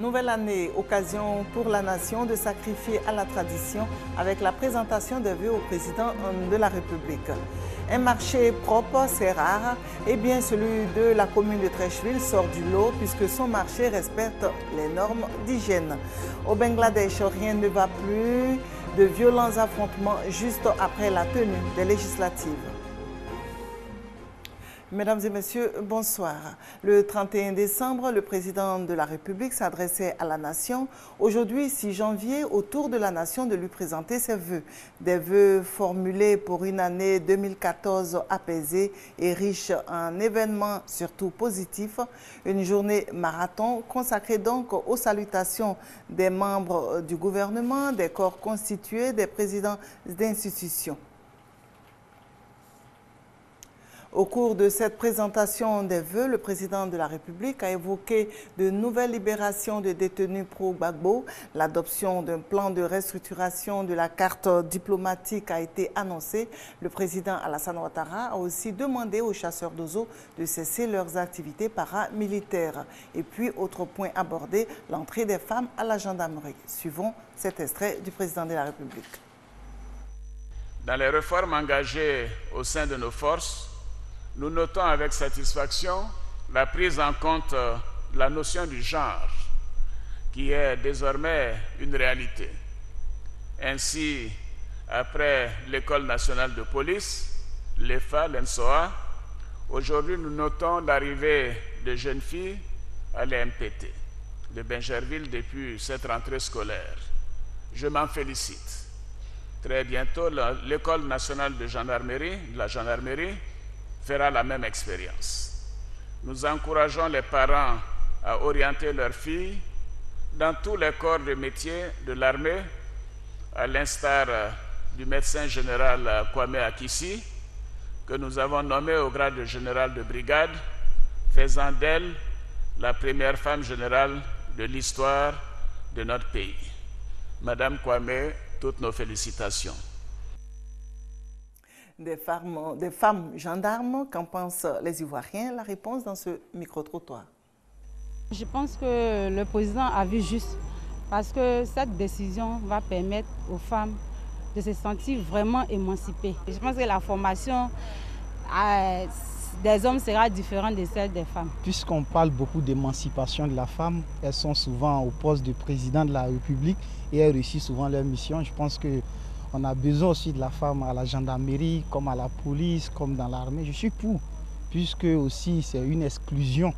Nouvelle année, occasion pour la nation de sacrifier à la tradition avec la présentation des vœux au président de la République. Un marché propre, c'est rare. Eh bien, celui de la commune de Trècheville sort du lot puisque son marché respecte les normes d'hygiène. Au Bangladesh, rien ne va plus. De violents affrontements juste après la tenue des législatives. Mesdames et messieurs, bonsoir. Le 31 décembre, le président de la République s'adressait à la nation. Aujourd'hui, 6 janvier, au tour de la nation de lui présenter ses vœux. Des vœux formulés pour une année 2014 apaisée et riche en événements surtout positifs. Une journée marathon consacrée donc aux salutations des membres du gouvernement, des corps constitués, des présidents d'institutions. Au cours de cette présentation des vœux, le président de la République a évoqué de nouvelles libérations de détenus pro-Gbagbo. L'adoption d'un plan de restructuration de la carte diplomatique a été annoncée. Le président Alassane Ouattara a aussi demandé aux chasseurs d'oiseaux de cesser leurs activités paramilitaires. Et puis, autre point abordé, l'entrée des femmes à la gendarmerie. Suivons cet extrait du président de la République. Dans les réformes engagées au sein de nos forces, nous notons avec satisfaction la prise en compte de la notion du genre, qui est désormais une réalité. Ainsi, après l'École nationale de police, l'EFA, l'ENSOA, aujourd'hui nous notons l'arrivée de jeunes filles à l'EMPT de Benjerville depuis cette rentrée scolaire. Je m'en félicite. Très bientôt, l'École nationale de gendarmerie, la gendarmerie, fera la même expérience. Nous encourageons les parents à orienter leurs filles dans tous les corps de métier de l'armée, à l'instar du médecin général Kwame Akissi, que nous avons nommé au grade de général de brigade, faisant d'elle la première femme générale de l'histoire de notre pays. Madame Kwame, toutes nos félicitations des femmes, des femmes gendarmes. Qu'en pensent les Ivoiriens? La réponse dans ce micro-trottoir. Je pense que le président a vu juste parce que cette décision va permettre aux femmes de se sentir vraiment émancipées. Je pense que la formation euh, des hommes sera différente de celle des femmes. Puisqu'on parle beaucoup d'émancipation de la femme, elles sont souvent au poste de président de la République et elles réussissent souvent leur mission. Je pense que on a besoin aussi de la femme à la gendarmerie, comme à la police, comme dans l'armée. Je suis pour, puisque aussi c'est une exclusion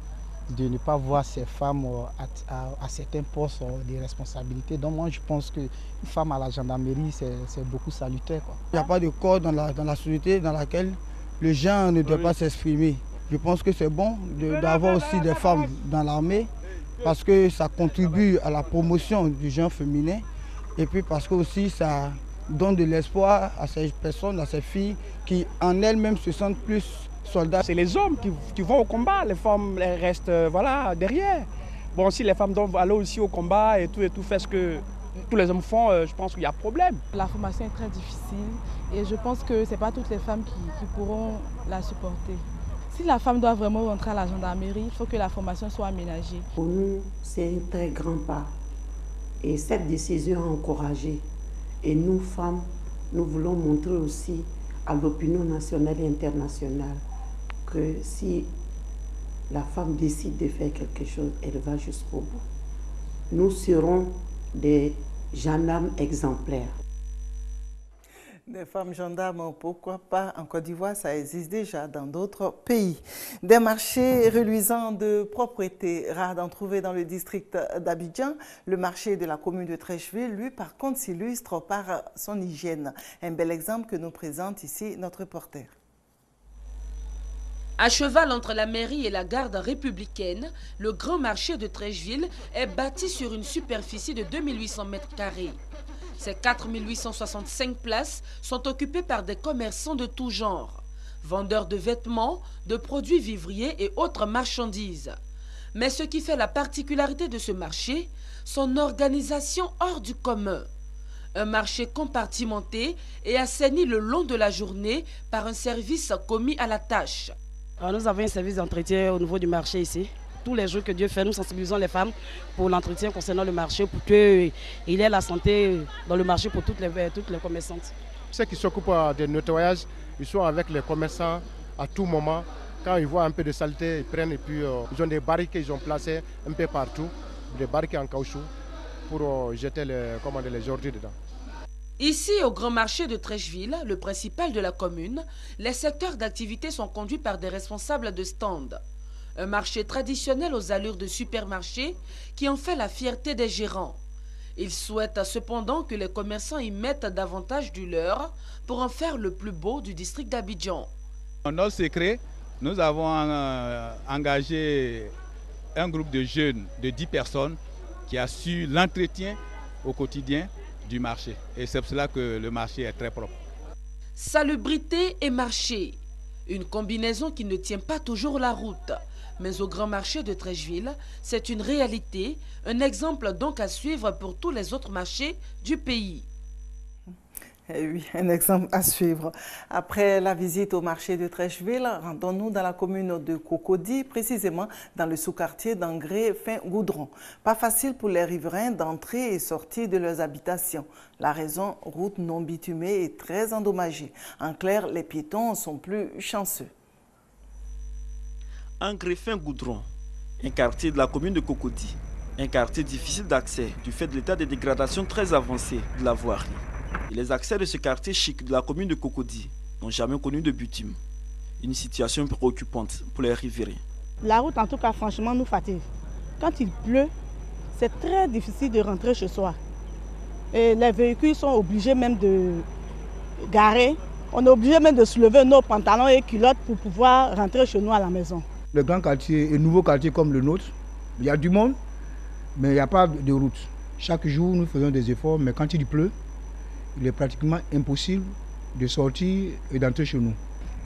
de ne pas voir ces femmes euh, à, certains postes euh, de responsabilité. Donc moi je pense qu'une femme à la gendarmerie, c'est beaucoup salutaire. Il n'y a pas de corps dans la, dans la société dans laquelle le genre ne doit pas s'exprimer. Je pense que c'est bon d'avoir aussi des femmes dans l'armée parce que ça contribue à la promotion du genre féminin et puis parce que aussi ça, donne de l'espoir à ces personnes, à ces filles qui en elles-mêmes se sentent plus soldats. C'est les hommes qui, vont au combat, les femmes restent euh, voilà, derrière. Bon, si les femmes doivent aller aussi au combat et tout et tout, fait ce que tous les hommes font, euh, je pense qu'il y a problème. La formation est très difficile et je pense que ce n'est pas toutes les femmes qui, qui pourront la supporter. Si la femme doit vraiment rentrer à la gendarmerie, il faut que la formation soit aménagée. Pour nous, c'est un très grand pas. Et cette décision a encouragé et nous, femmes, nous voulons montrer aussi à l'opinion nationale et internationale que si la femme décide de faire quelque chose, elle va jusqu'au bout. Nous serons des gendarmes exemplaires. Des femmes gendarmes, pourquoi pas En Côte d'Ivoire, ça existe déjà dans d'autres pays. Des marchés reluisants de propriété, rares d'en trouver dans le district d'Abidjan. Le marché de la commune de Trècheville, lui, par contre, s'illustre par son hygiène. Un bel exemple que nous présente ici notre reporter. À cheval entre la mairie et la garde républicaine, le grand marché de Trècheville est bâti sur une superficie de 2800 mètres carrés. Ces 4865 places sont occupées par des commerçants de tout genre, vendeurs de vêtements, de produits vivriers et autres marchandises. Mais ce qui fait la particularité de ce marché, son organisation hors du commun. Un marché compartimenté et assaini le long de la journée par un service commis à la tâche. nous avons un service d'entretien au niveau du marché ici. Tous les jours que Dieu fait, nous sensibilisons les femmes pour l'entretien concernant le marché, pour qu'il y ait la santé dans le marché pour toutes les, toutes les commerçantes. Ceux qui s'occupent des nettoyages, ils sont avec les commerçants à tout moment. Quand ils voient un peu de saleté, ils prennent et puis euh, ils ont des barriques qu'ils ont placées un peu partout, des barriques en caoutchouc pour euh, jeter les, les ordures dedans. Ici, au grand marché de Trècheville, le principal de la commune, les secteurs d'activité sont conduits par des responsables de stand. Un marché traditionnel aux allures de supermarché qui en fait la fierté des gérants. Ils souhaitent cependant que les commerçants y mettent davantage du leur pour en faire le plus beau du district d'Abidjan. En notre secret, nous avons euh, engagé un groupe de jeunes de 10 personnes qui assurent l'entretien au quotidien du marché. Et c'est pour cela que le marché est très propre. Salubrité et marché, une combinaison qui ne tient pas toujours la route. Mais au grand marché de Trècheville, c'est une réalité, un exemple donc à suivre pour tous les autres marchés du pays. Eh oui, un exemple à suivre. Après la visite au marché de Trècheville, rendons-nous dans la commune de Cocody, précisément dans le sous-quartier d'Angré fin Goudron. Pas facile pour les riverains d'entrer et sortir de leurs habitations. La raison, route non bitumée est très endommagée. En clair, les piétons sont plus chanceux. Angré fin Goudron, un quartier de la commune de Cocody. Un quartier difficile d'accès du fait de l'état de dégradation très avancé de la voirie les accès de ce quartier chic de la commune de Cocody n'ont jamais connu de butime. Une situation préoccupante pour les riverains. La route, en tout cas, franchement, nous fatigue. Quand il pleut, c'est très difficile de rentrer chez soi. Et les véhicules sont obligés même de garer. On est obligé même de soulever nos pantalons et culottes pour pouvoir rentrer chez nous à la maison. Le grand quartier et nouveau quartier comme le nôtre, il y a du monde, mais il n'y a pas de route. Chaque jour, nous faisons des efforts, mais quand il pleut, il est pratiquement impossible de sortir et d'entrer chez nous.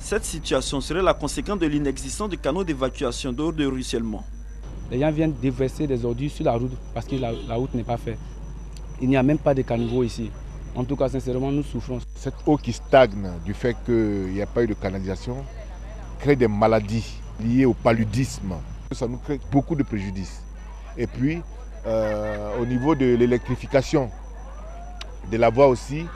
Cette situation serait la conséquence de l'inexistence de canaux d'évacuation d'eau de ruissellement. Les gens viennent déverser des ordures sur la route parce que la, route n'est pas faite. Il n'y a même pas de caniveau ici. En tout cas, sincèrement, nous souffrons. Cette eau qui stagne du fait qu'il n'y a pas eu de canalisation crée des maladies liées au paludisme. Ça nous crée beaucoup de préjudices. Et puis, euh, au niveau de l'électrification, de la voie aussi,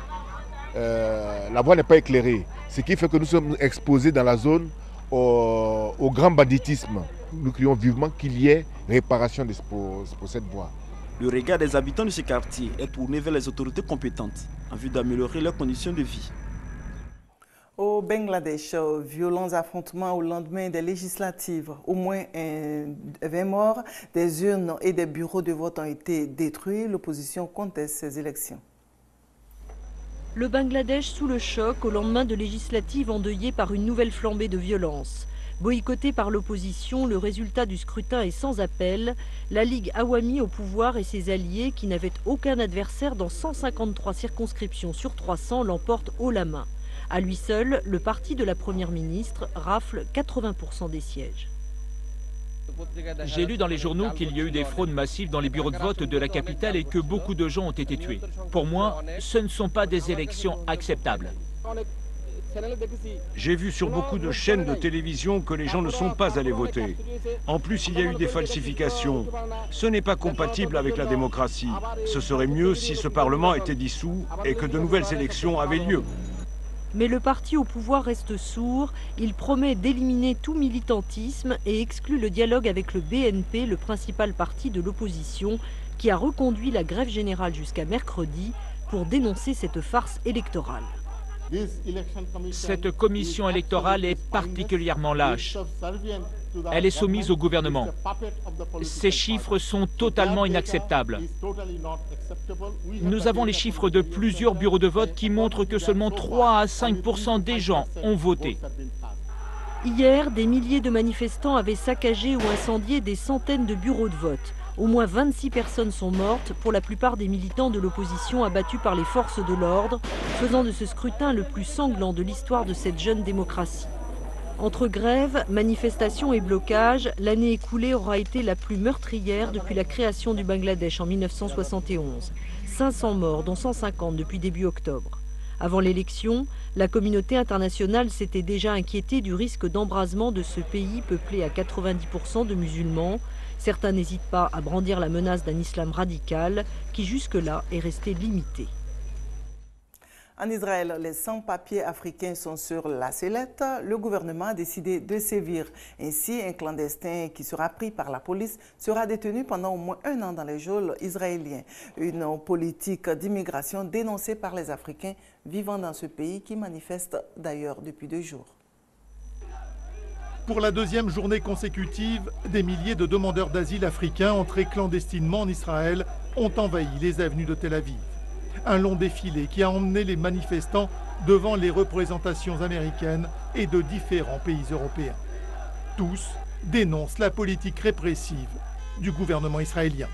euh, la voie n'est pas éclairée. Ce qui fait que nous sommes exposés dans la zone au, grand banditisme. Nous crions vivement qu'il y ait réparation pour, pour cette voie. Le regard des habitants de ce quartier est tourné vers les autorités compétentes en vue d'améliorer leurs conditions de vie. Au Bangladesh, violents affrontements au lendemain des législatives. Au moins 20 morts, des urnes et des bureaux de vote ont été détruits. L'opposition conteste ces élections. Le Bangladesh sous le choc au lendemain de législatives endeuillées par une nouvelle flambée de violence. Boycotté par l'opposition, le résultat du scrutin est sans appel. La Ligue Awami au pouvoir et ses alliés, qui n'avaient aucun adversaire dans 153 circonscriptions sur 300, l'emportent haut la main. À lui seul, le parti de la Première ministre rafle 80% des sièges. J'ai lu dans les journaux qu'il y a eu des fraudes massives dans les bureaux de vote de la capitale et que beaucoup de gens ont été tués. Pour moi, ce ne sont pas des élections acceptables. J'ai vu sur beaucoup de chaînes de télévision que les gens ne sont pas allés voter. En plus, il y a eu des falsifications. Ce n'est pas compatible avec la démocratie. Ce serait mieux si ce Parlement était dissous et que de nouvelles élections avaient lieu. Mais le parti au pouvoir reste sourd, il promet d'éliminer tout militantisme et exclut le dialogue avec le BNP, le principal parti de l'opposition, qui a reconduit la grève générale jusqu'à mercredi pour dénoncer cette farce électorale. Cette commission électorale est particulièrement lâche. Elle est soumise au gouvernement. Ces chiffres sont totalement inacceptables. Nous avons les chiffres de plusieurs bureaux de vote qui montrent que seulement 3 à 5% des gens ont voté. Hier, des milliers de manifestants avaient saccagé ou incendié des centaines de bureaux de vote. Au moins 26 personnes sont mortes, pour la plupart des militants de l'opposition abattus par les forces de l'ordre, faisant de ce scrutin le plus sanglant de l'histoire de cette jeune démocratie. Entre grèves, manifestations et blocages, l'année écoulée aura été la plus meurtrière depuis la création du Bangladesh en 1971. 500 morts, dont 150 depuis début octobre. Avant l'élection, la communauté internationale s'était déjà inquiétée du risque d'embrasement de ce pays peuplé à 90% de musulmans. Certains n'hésitent pas à brandir la menace d'un islam radical qui jusque-là est resté limité. En Israël, les sans-papiers africains sont sur la sellette. Le gouvernement a décidé de sévir. Ainsi, un clandestin qui sera pris par la police sera détenu pendant au moins un an dans les geôles israéliens. Une politique d'immigration dénoncée par les Africains vivant dans ce pays qui manifeste d'ailleurs depuis deux jours. Pour la deuxième journée consécutive, des milliers de demandeurs d'asile africains entrés clandestinement en Israël ont envahi les avenues de Tel Aviv un long défilé qui a emmené les manifestants devant les représentations américaines et de différents pays européens. Tous dénoncent la politique répressive du gouvernement israélien.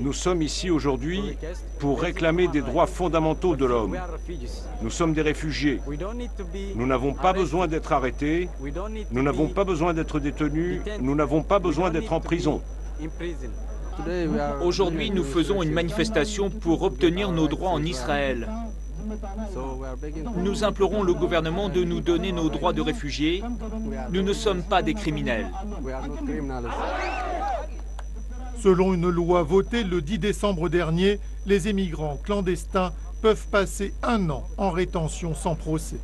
Nous sommes ici aujourd'hui pour réclamer des droits fondamentaux de l'homme. Nous sommes des réfugiés. Nous n'avons pas besoin d'être arrêtés. Nous n'avons pas besoin d'être détenus. Nous n'avons pas besoin d'être en prison. Aujourd'hui, nous faisons une manifestation pour obtenir nos droits en Israël. Nous implorons le gouvernement de nous donner nos droits de réfugiés. Nous ne sommes pas des criminels. Selon une loi votée le 10 décembre dernier, les émigrants clandestins peuvent passer un an en rétention sans procès.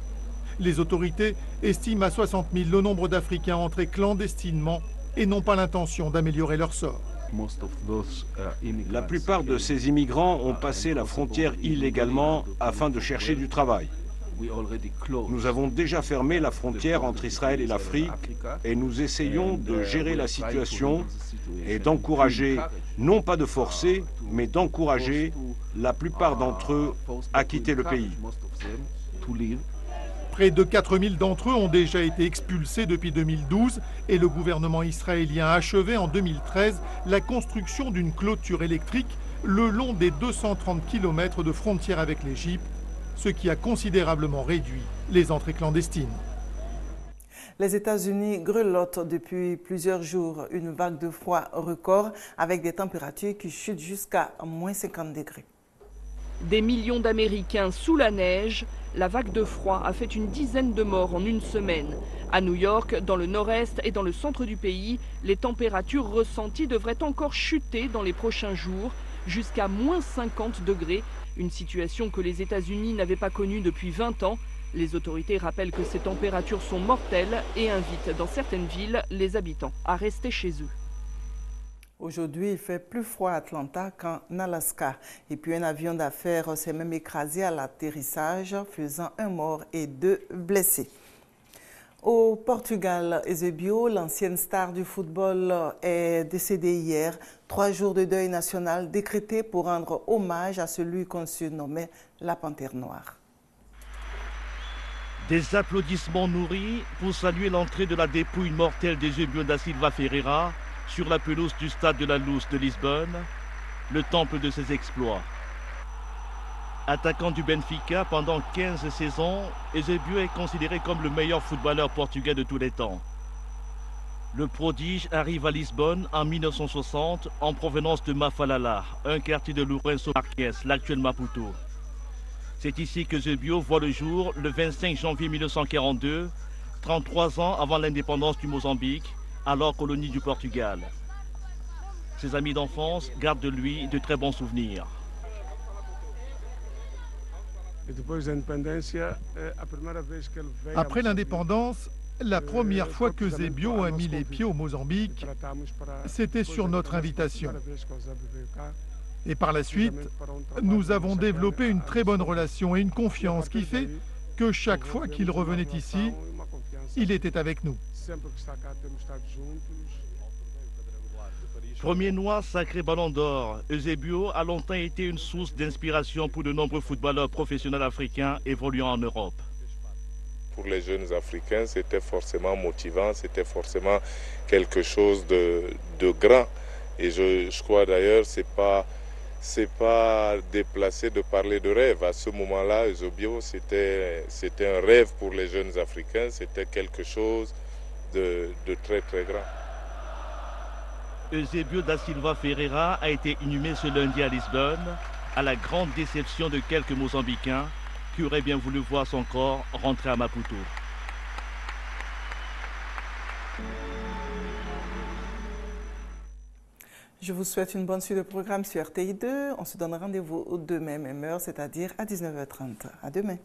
Les autorités estiment à 60 000 le nombre d'Africains entrés clandestinement et n'ont pas l'intention d'améliorer leur sort. La plupart de ces immigrants ont passé la frontière illégalement afin de chercher du travail. Nous avons déjà fermé la frontière entre Israël et l'Afrique et nous essayons de gérer la situation et d'encourager, non pas de forcer, mais d'encourager la plupart d'entre eux à quitter le pays. Près de 4000 d'entre eux ont déjà été expulsés depuis 2012 et le gouvernement israélien a achevé en 2013 la construction d'une clôture électrique le long des 230 km de frontière avec l'Égypte, ce qui a considérablement réduit les entrées clandestines. Les États-Unis grelottent depuis plusieurs jours une vague de froid record avec des températures qui chutent jusqu'à moins 50 degrés. Des millions d'Américains sous la neige, la vague de froid a fait une dizaine de morts en une semaine. À New York, dans le nord-est et dans le centre du pays, les températures ressenties devraient encore chuter dans les prochains jours, jusqu'à moins 50 degrés, une situation que les États-Unis n'avaient pas connue depuis 20 ans. Les autorités rappellent que ces températures sont mortelles et invitent dans certaines villes les habitants à rester chez eux. Aujourd'hui, il fait plus froid à Atlanta qu'en Alaska. Et puis un avion d'affaires s'est même écrasé à l'atterrissage, faisant un mort et deux blessés. Au Portugal, Eusebio, l'ancienne star du football, est décédé hier. Trois jours de deuil national décrété pour rendre hommage à celui qu'on surnommait la Panthère Noire. Des applaudissements nourris pour saluer l'entrée de la dépouille mortelle d'Eusebio da Silva Ferreira sur la pelouse du stade de la Luz de Lisbonne, le temple de ses exploits. Attaquant du Benfica pendant 15 saisons, Eusebio est considéré comme le meilleur footballeur portugais de tous les temps. Le prodige arrive à Lisbonne en 1960 en provenance de Mafalala, un quartier de Lourenço Marques, l'actuel Maputo. C'est ici que Eusebio voit le jour le 25 janvier 1942, 33 ans avant l'indépendance du Mozambique, alors colonie du Portugal. Ses amis d'enfance gardent de lui de très bons souvenirs. Après l'indépendance, la première fois que Zebio a mis les pieds au Mozambique, c'était sur notre invitation. Et par la suite, nous avons développé une très bonne relation et une confiance qui fait que chaque fois qu'il revenait ici, il était avec nous. Premier noir sacré ballon d'or, Eusebio a longtemps été une source d'inspiration pour de nombreux footballeurs professionnels africains évoluant en Europe. Pour les jeunes Africains, c'était forcément motivant, c'était forcément quelque chose de, grand. Et je, je crois d'ailleurs, c'est pas c'est pas déplacé de parler de rêve. À ce moment-là, Eusebio, c'était un rêve pour les jeunes Africains, c'était quelque chose de, de très très grand. Eusebio da Silva Ferreira a été inhumé ce lundi à Lisbonne, à la grande déception de quelques Mozambicains qui auraient bien voulu voir son corps rentrer à Maputo. Je vous souhaite une bonne suite de programme sur RTI2. On se donne rendez-vous demain, même heure, c'est-à-dire à 19h30. À demain.